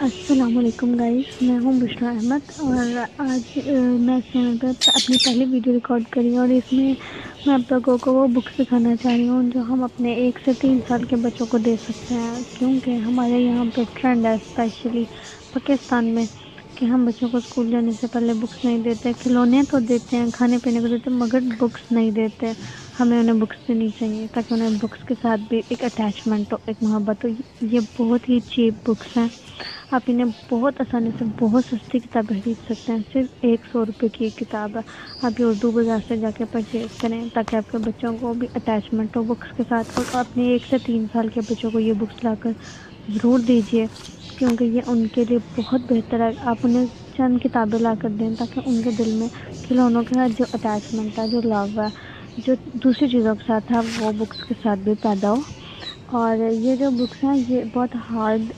असलकुम गाइस मैं हूँ बुशरा अहमद और आज मैं इस चैनल पर अपनी पहली वीडियो रिकॉर्ड करी और इसमें मैं आप लोगों को वो बुक सिखाना चाह रही हूँ जो हम अपने एक से तीन साल के बच्चों को दे सकते हैं। क्योंकि हमारे यहाँ पे ट्रेंड है स्पेशली पाकिस्तान में, कि हम बच्चों को स्कूल जाने से पहले बुक्स नहीं देते, खिलौने तो देते हैं, खाने पीने को देते मगर बुक्स नहीं देते। हमें उन्हें बुक्स देनी चाहिए, ताकि उन्हें बुक्स के साथ भी एक अटैचमेंट हो, एक मोहब्बत हो। ये बहुत ही चीप बुक्स हैं। आप इन्हें बहुत आसानी से, बहुत सस्ती किताबें खरीद सकते हैं। सिर्फ़ एक सौ रुपये की एक किताब है। आप ये उर्दू बाज़ार से जाके परचेज़ करें ताकि आपके बच्चों को भी अटैचमेंट हो बुक्स के साथ। और अपने एक से तीन साल के बच्चों को ये बुक्स लाकर ज़रूर दीजिए, क्योंकि ये उनके लिए बहुत बेहतर है। आप उन्हें चंद किताबें ला कर दें ताकि उनके दिल में खिलौनों के साथ जो अटैचमेंट है, जो लव है, जो दूसरी चीज़ों के साथ है, वो बुक्स के साथ भी पैदा हो। और ये जो बुक्स हैं, ये बहुत हार्ड